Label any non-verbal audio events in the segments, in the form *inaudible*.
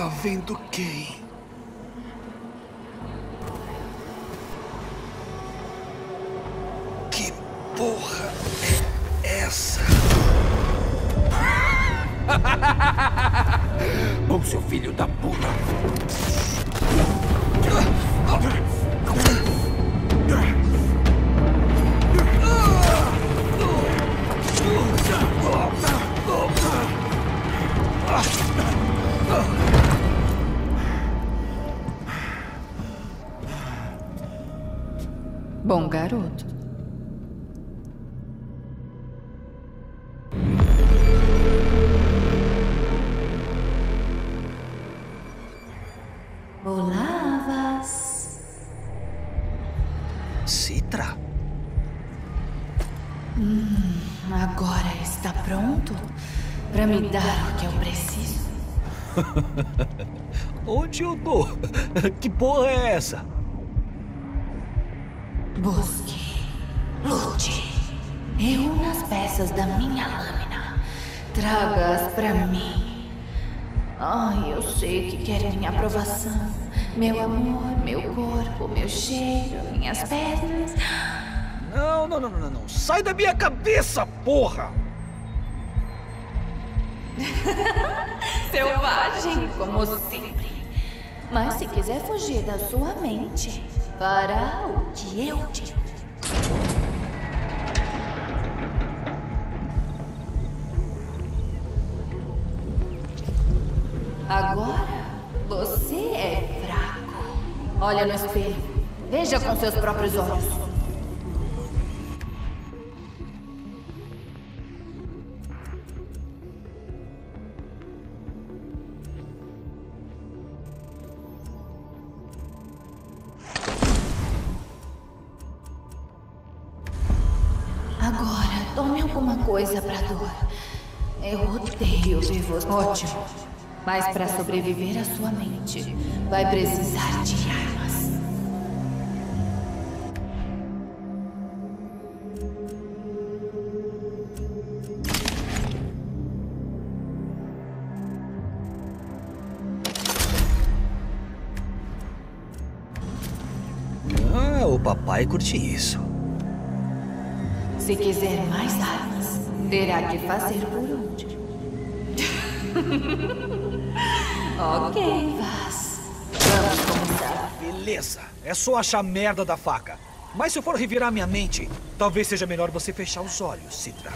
tá vendo quem? Olavas. Citra? Agora está pronto para me dar o que eu preciso. Onde eu tô? Que porra é essa? Busque, lute, reúna as peças da minha lâmina. Traga-as para mim. Ai, eu sei que quer minha aprovação. Meu amor, meu corpo, meu cheiro, minhas pernas. Não, não, não, não, não. Sai da minha cabeça, porra! *laughs* Selvagem, como sempre. Mas se quiser fugir da sua mente, fará o que eu digo. Olha no espelho. Veja com seus próprios olhos. Mas para sobreviver à sua mente, vai precisar de armas. Ah, o papai curte isso. Se quiser mais armas, terá que fazer por onde. *laughs* ok, Vaz. Vamos começar. Beleza, é só achar merda da faca. Mas se eu for revirar minha mente, talvez seja melhor você fechar os olhos, Citra.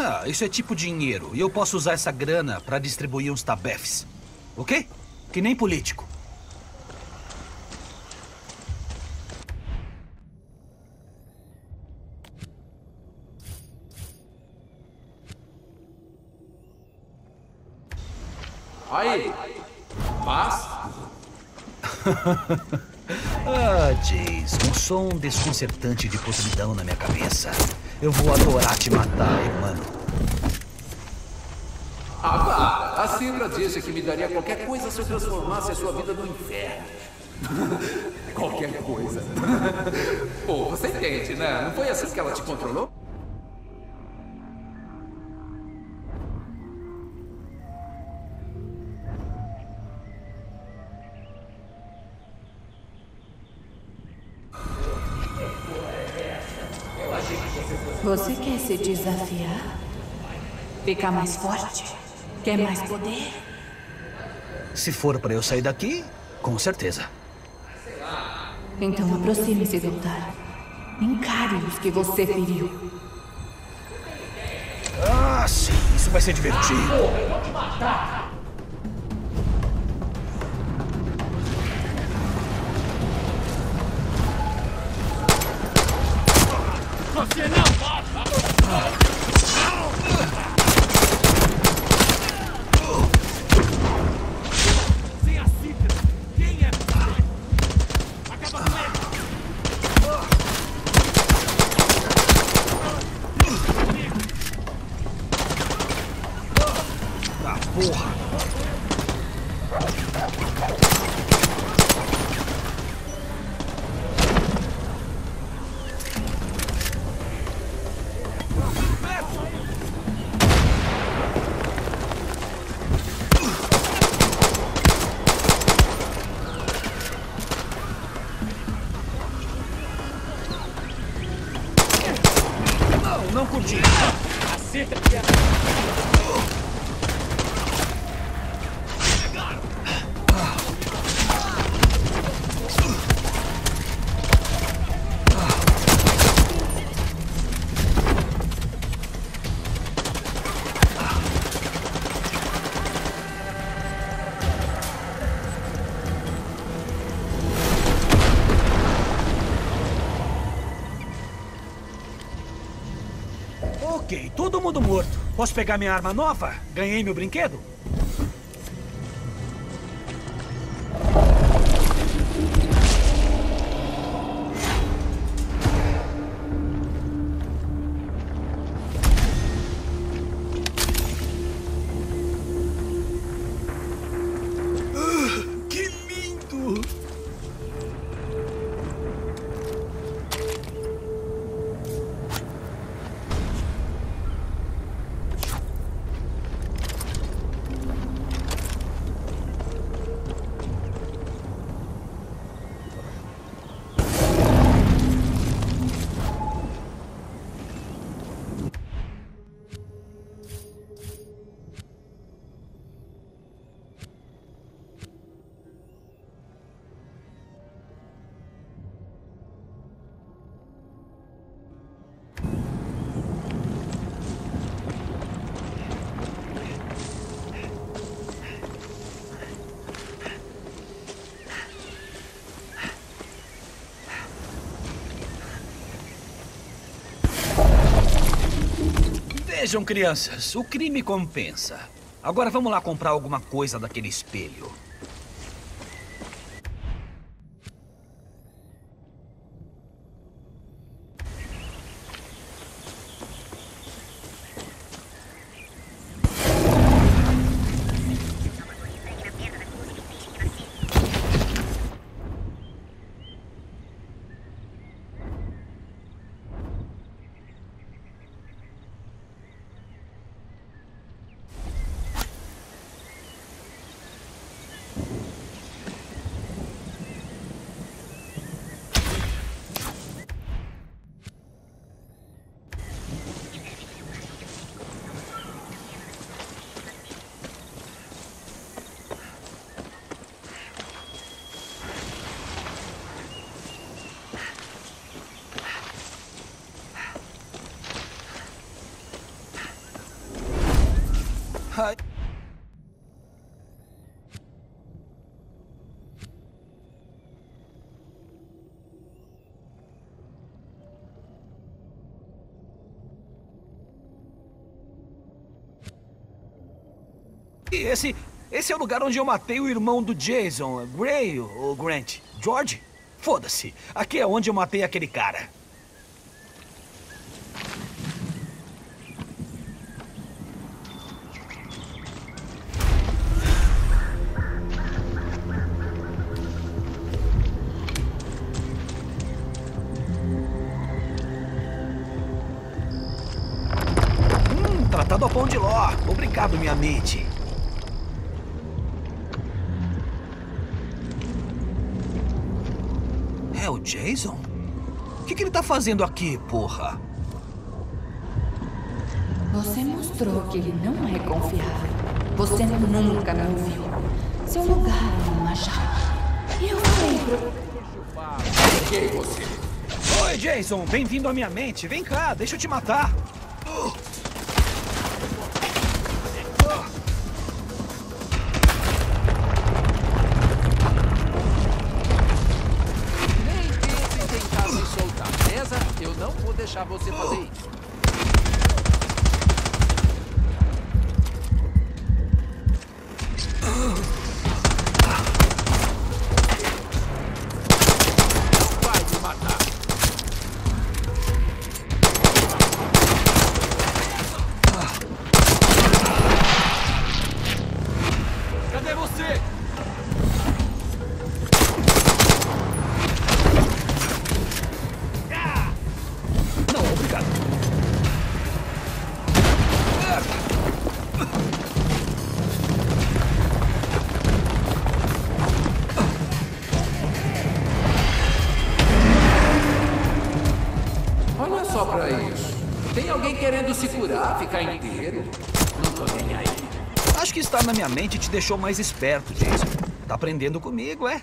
Ah, isso é tipo dinheiro. E eu posso usar essa grana pra distribuir uns tabefes. Ok? Que nem político. Aí. Paz? *laughs* Ah, Jace, um som desconcertante de podridão na minha cabeça. Eu vou adorar te matar, mano. Ah, vá. A Citra disse que me daria qualquer coisa se eu transformasse a sua vida no inferno. *laughs* qualquer coisa. *laughs* Pô, você entende, né? Não foi assim que ela te controlou? Você quer se desafiar? Ficar mais forte? Quer mais poder? Se for para eu sair daqui, com certeza. Então aproxime-se do altar. Encare os que você feriu. Ah, sim, isso vai ser divertido. Ah, Mundo morto. Posso pegar minha arma nova? Ganhei meu brinquedo? Vejam, crianças, o crime compensa. Agora vamos lá comprar alguma coisa daquele espelho. Ai. E esse, esse é o lugar onde eu matei o irmão do Jason, Gray ou Grant? George? Foda-se. Aqui é onde eu matei aquele cara. Hum, tratado a pão de ló. Obrigado, minha mente. É o Jason? O que, que ele tá fazendo aqui, porra? Você mostrou que ele não é confiável. Você nunca me ouviu. Seu lugar é uma jaula. E eu falei pro... Quem é você? Oi, Jason. Bem-vindo à minha mente. Vem cá, deixa eu te matar. Que estar na minha mente te deixou mais esperto, Jason. Tá aprendendo comigo, é?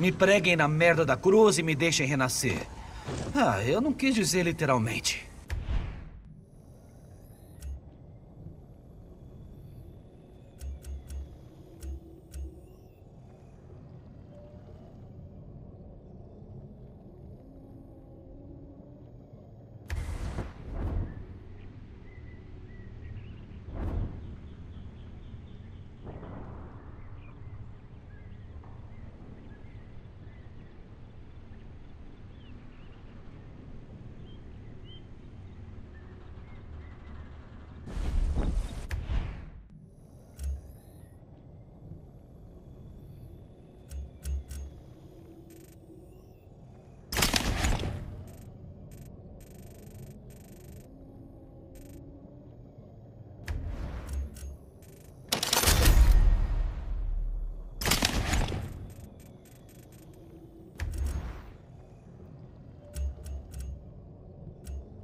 Me preguem na merda da cruz e me deixem renascer. Ah, eu não quis dizer literalmente.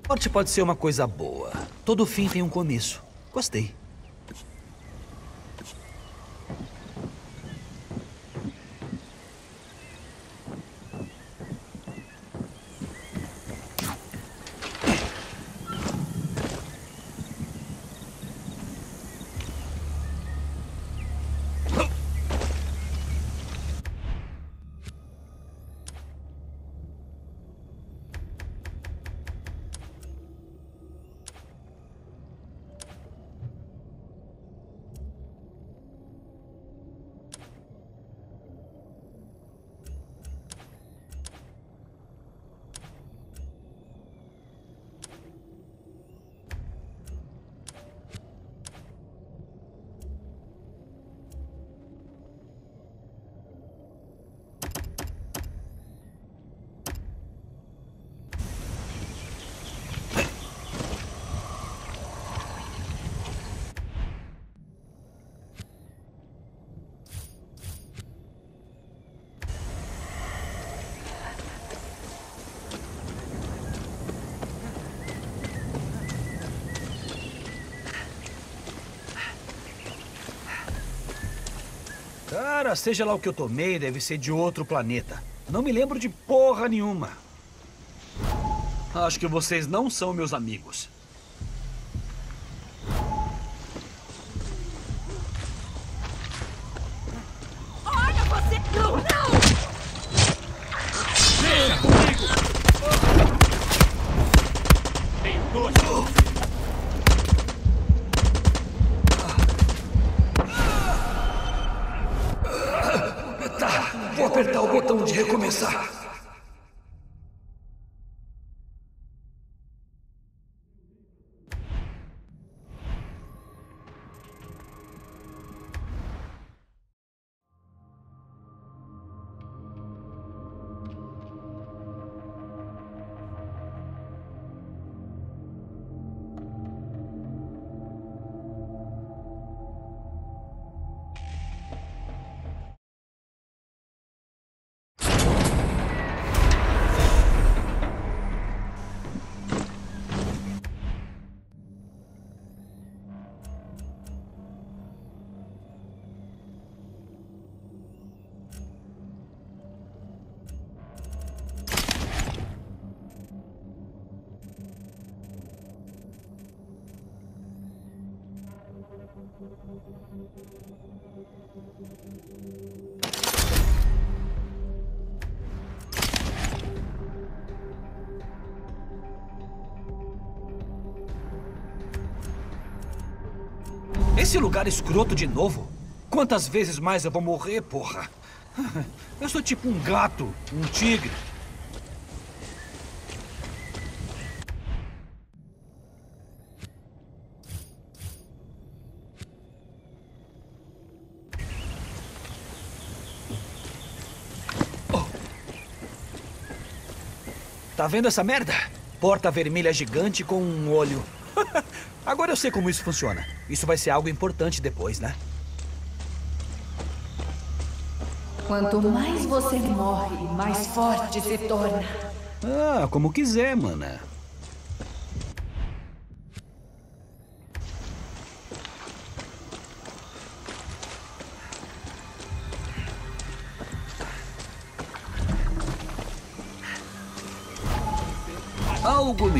Morte pode ser uma coisa boa. Todo fim tem um começo. Gostei. Seja lá o que eu tomei, deve ser de outro planeta. Não me lembro de porra nenhuma. Acho que vocês não são meus amigos. Esse lugar escroto de novo? Quantas vezes mais eu vou morrer, porra? *laughs* Eu sou tipo um gato, um tigre. Tá vendo essa merda? Porta vermelha gigante com um olho. *laughs* Agora eu sei como isso funciona. Isso vai ser algo importante depois, né? Quanto mais você morre, mais forte se torna. Ah, como quiser, mana.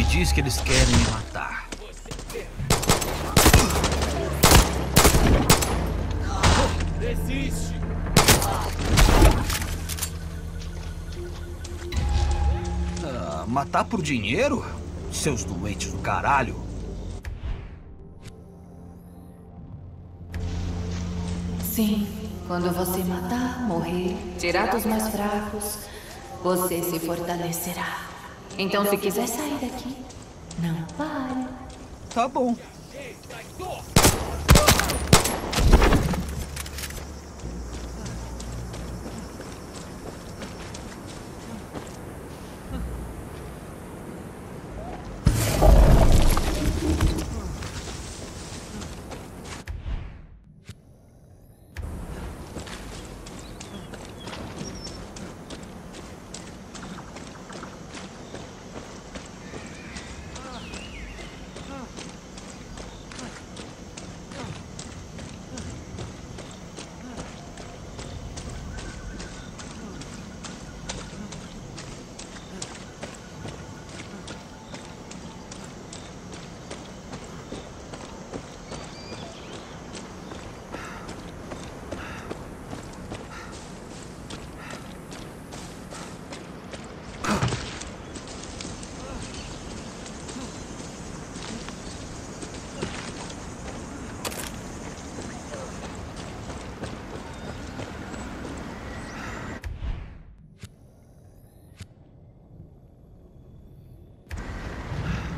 Diz que eles querem me matar. Desiste. Ah, matar por dinheiro? Seus doentes do caralho. Sim, quando você matar, morrer, tirar dos mais fracos, você se fortalecerá. Então, se quiser sair daqui, não pare. Tá bom.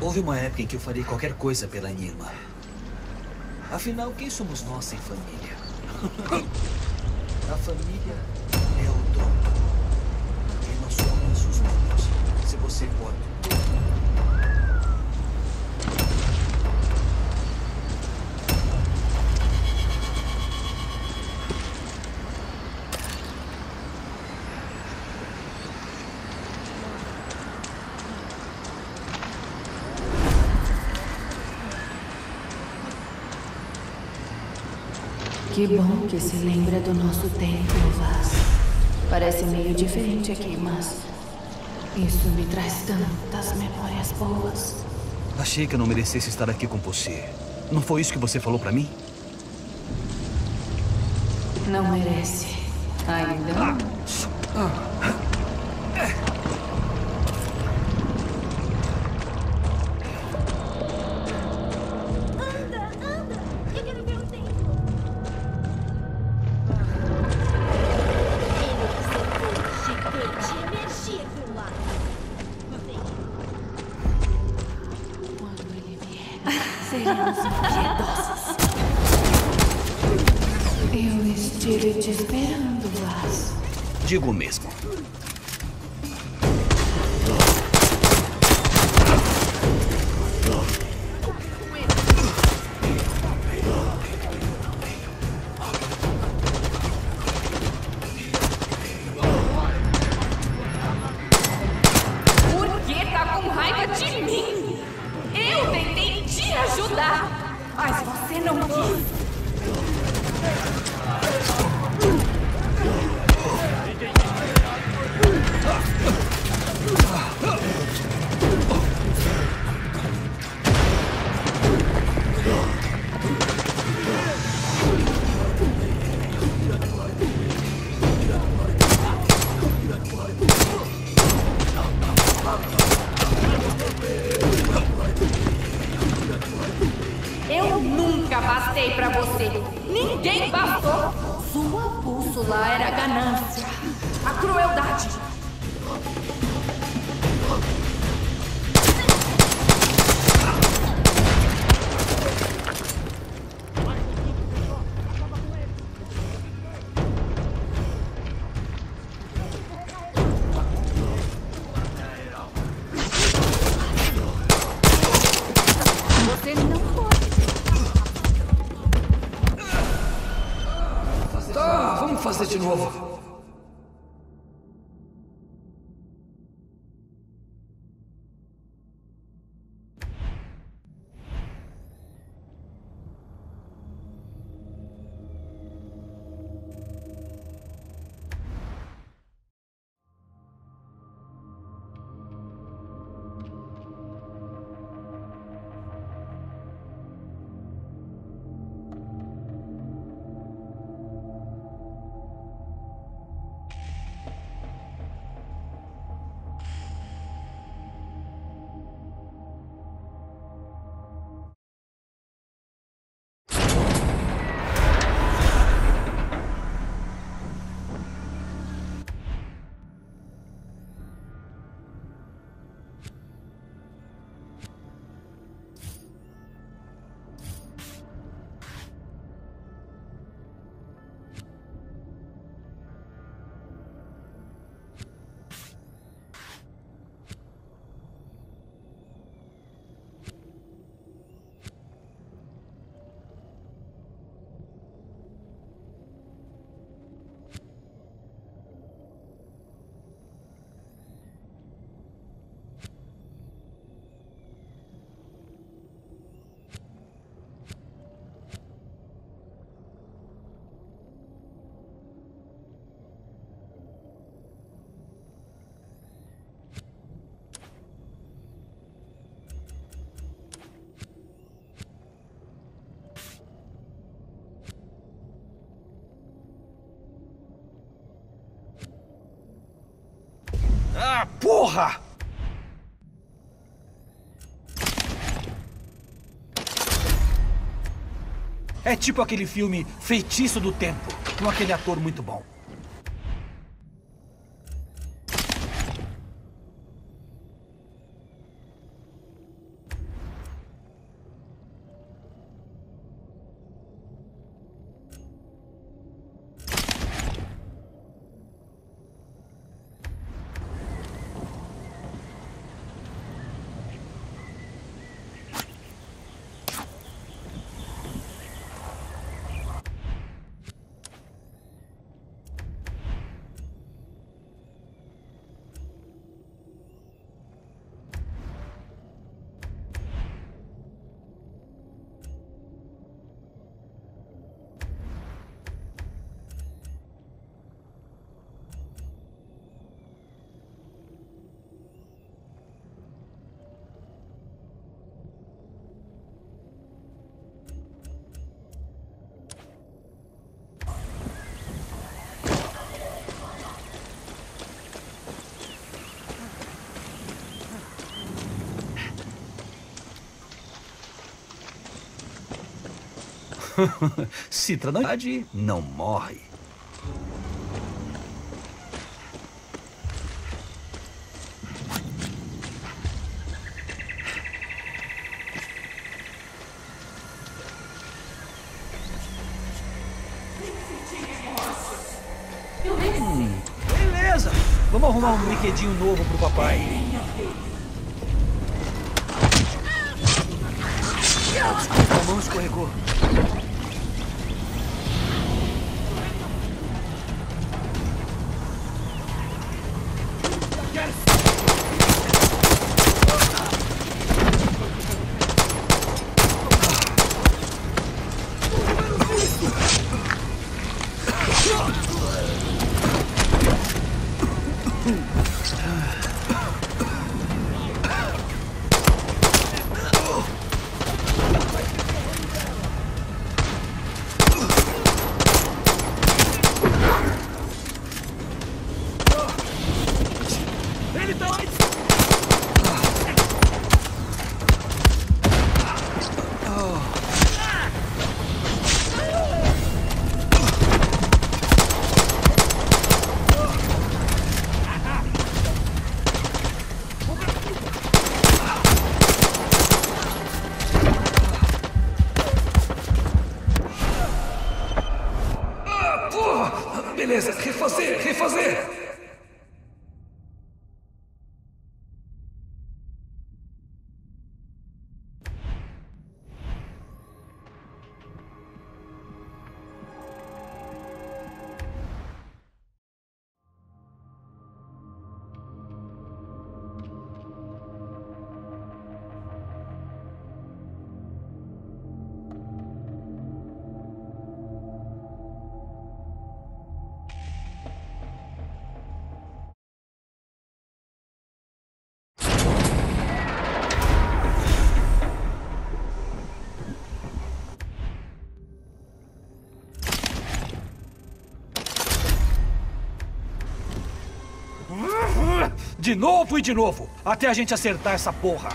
Houve uma época em que eu faria qualquer coisa pela irmã. Afinal, quem somos nós sem família? *laughs* A família é o dono. E nós somos os donos. Se você pode. Que bom que se lembra do nosso tempo, Vaz. Parece meio diferente aqui, mas. Isso me traz tantas memórias boas. Achei que eu não merecesse estar aqui com você. Não foi isso que você falou pra mim? Não merece. Ainda não. Anda, vamos fazer de Porra! É tipo aquele filme Feitiço do Tempo, com aquele ator muito bom. *laughs* Citra, verdade, não morre. Hum, beleza. Vamos arrumar um brinquedinho novo pro papai. A mão escorregou. De novo e de novo, até a gente acertar essa porra.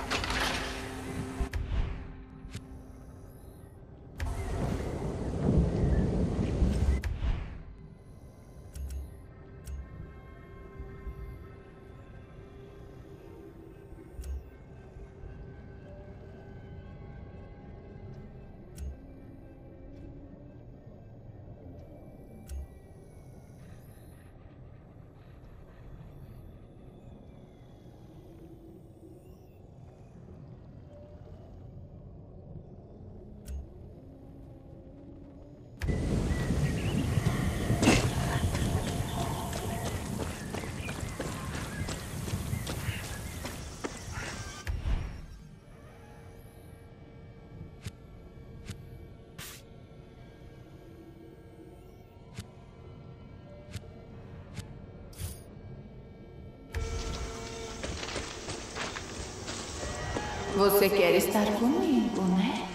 Você quer estar comigo, né?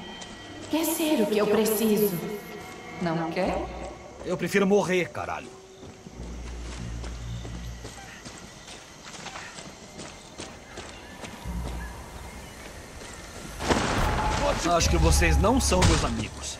Quer ser o que eu preciso? Não quer? Eu prefiro morrer, caralho. Acho que vocês não são meus amigos.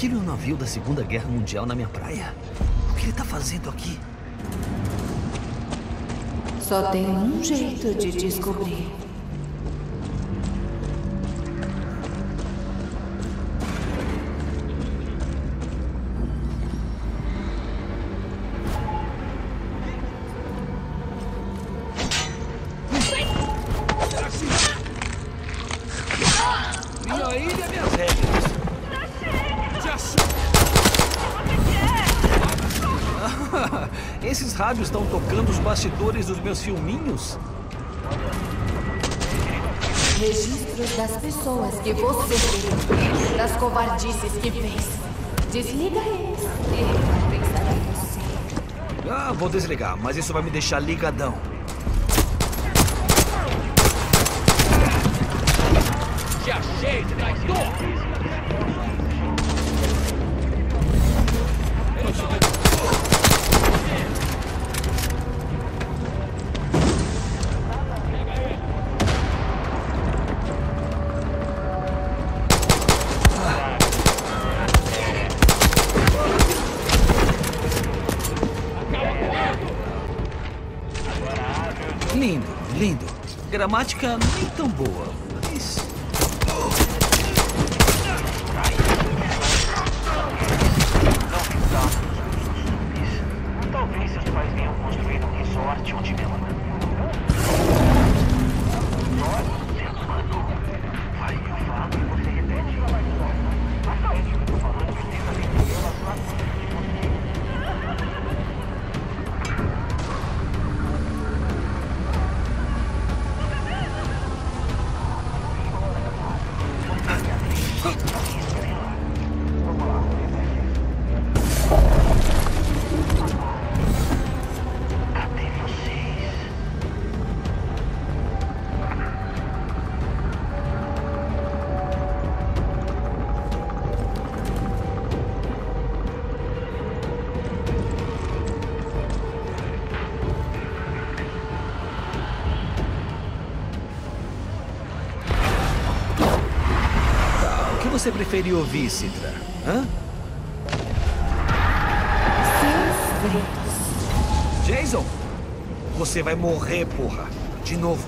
Aquele é um navio da Segunda Guerra Mundial na minha praia. O que ele tá fazendo aqui? Só tem um jeito de descobrir. Bastidores dos meus filminhos? Registros das pessoas que você feriu, das covardices que fez. Desliga eles. Vai pensar em você. Ah, vou desligar, mas isso vai me deixar ligadão. Te achei, traidor! Gramática nem tão boa, você preferia ouvir, Citra? Hã? Seus. Jason? Você vai morrer, porra. De novo.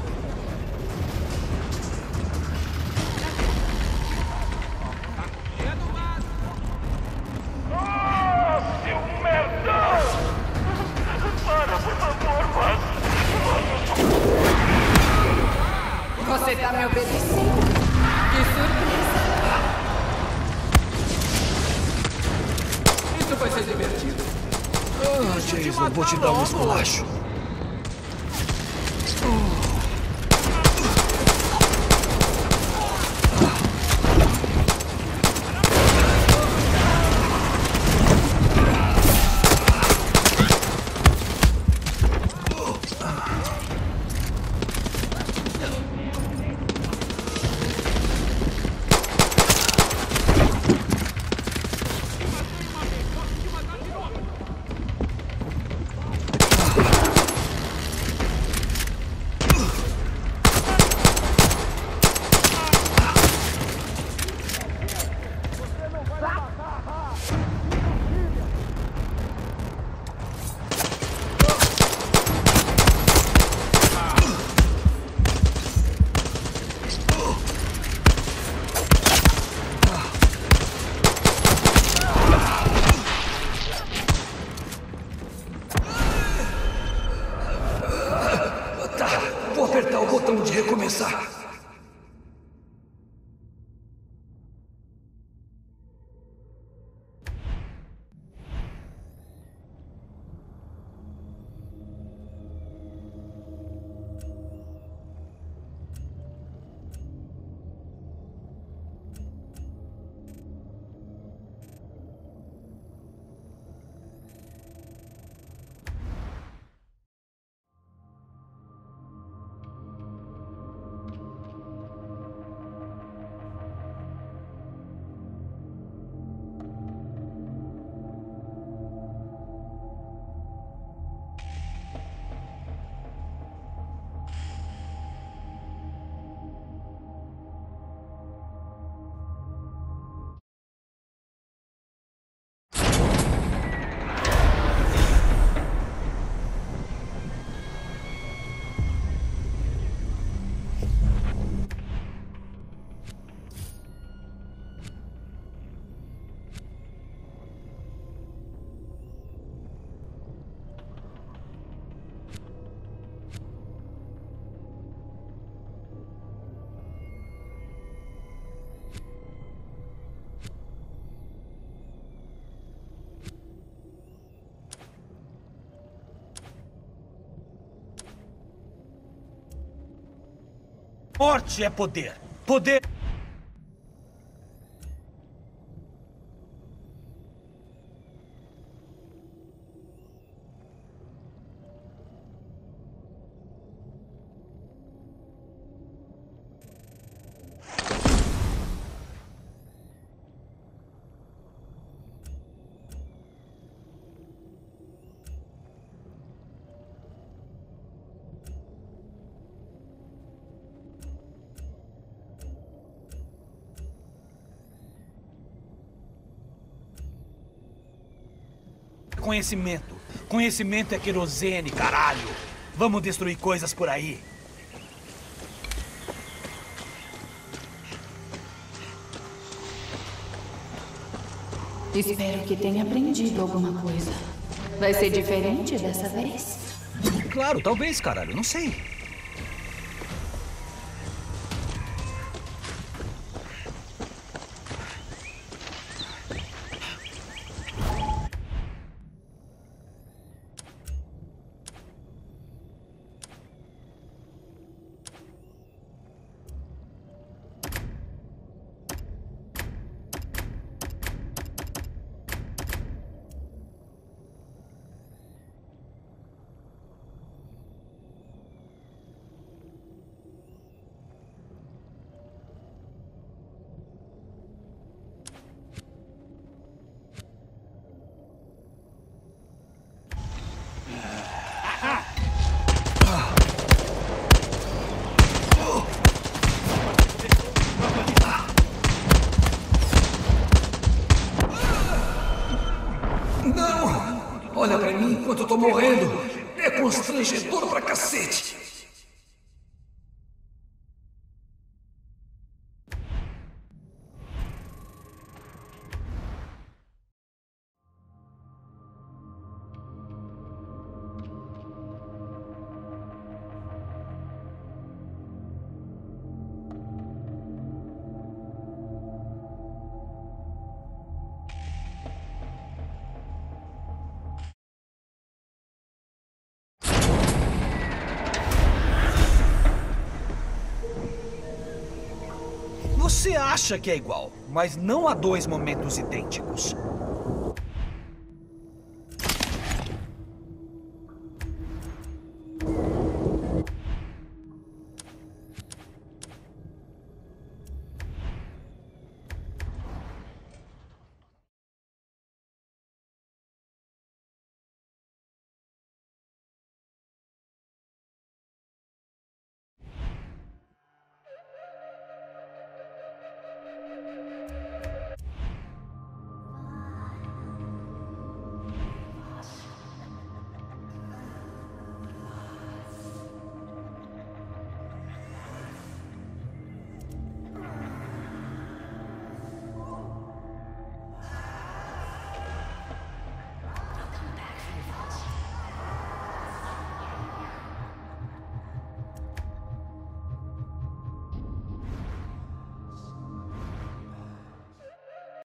Ah, Jason, vou te dar um esculacho. Morte é poder. Poder. Conhecimento. Conhecimento é querosene, caralho. Vamos destruir coisas por aí. Espero que tenha aprendido alguma coisa. Vai ser diferente dessa vez? Claro, talvez, caralho. Não sei. Acha que é igual, mas não há dois momentos idênticos.